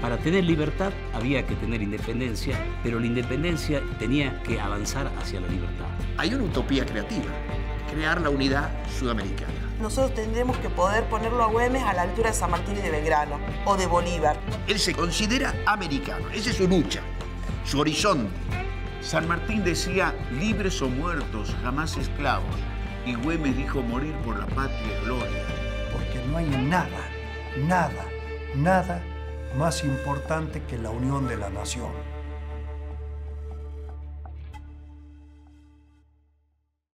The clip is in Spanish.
Para tener libertad había que tener independencia, pero la independencia tenía que avanzar hacia la libertad. Hay una utopía creativa, crear la unidad sudamericana. Nosotros tendremos que poder ponerlo a Güemes a la altura de San Martín y de Belgrano o de Bolívar. Él se considera americano, esa es su lucha, su horizonte. San Martín decía, libres o muertos, jamás esclavos. Y Güemes dijo, morir por la patria y gloria. Porque no hay nada, nada, nada más importante que la unión de la nación.